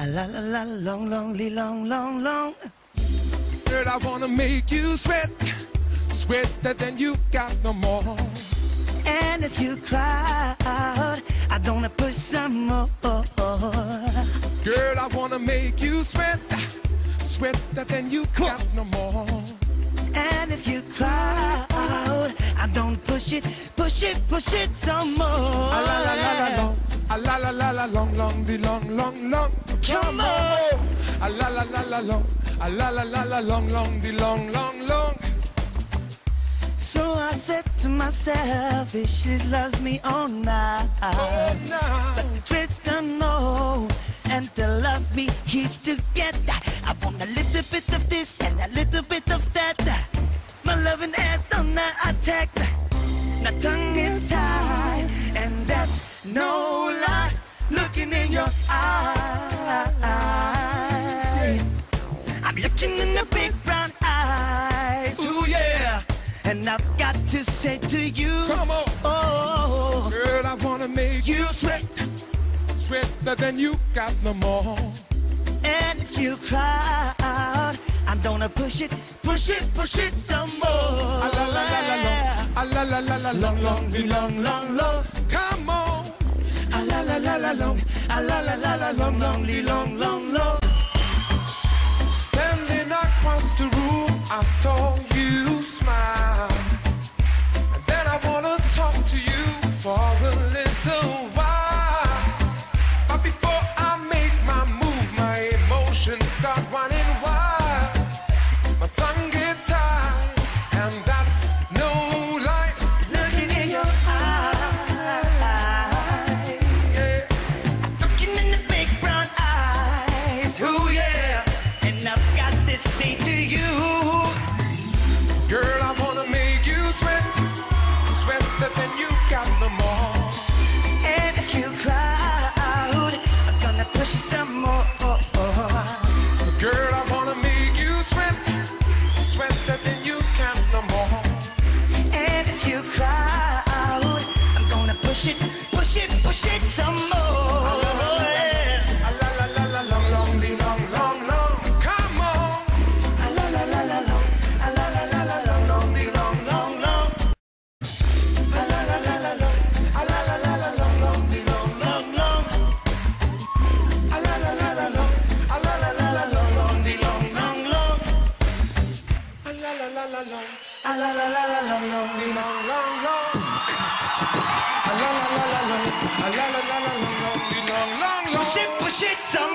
A la la la long, long, long, long, long. Girl, I wanna make you sweat, sweater than you got no more. And if you cry out, I don't wanna push some more. Girl, I wanna make you sweat, sweater than you got no more. And if you cry out, I don't push it, push it, push it some more. A la la la la long, a la la la la long, long, the long, long, long. Come on. A la la la la long, a la la la la long, long, the long, long, long. So I said to myself, if she loves me all night. Oh, now. But the don't know, and to love me, he's to together. I want a little bit of this and a little bit of that. My loving ass on that attack. My tongue is tied, and that's no in your eyes, I'm looking in the big brown eyes. Ooh, yeah. And I've got to say to you, Come on. oh, Girl, I wanna make you sweat. sweater than you got no more. And if you cry out, I'm gonna push it, push it, push it some more. A la la la la long, a la la la la long, long, long, long, long. Come la la long, a la la la la long, long, long, long, long. Push it, push it,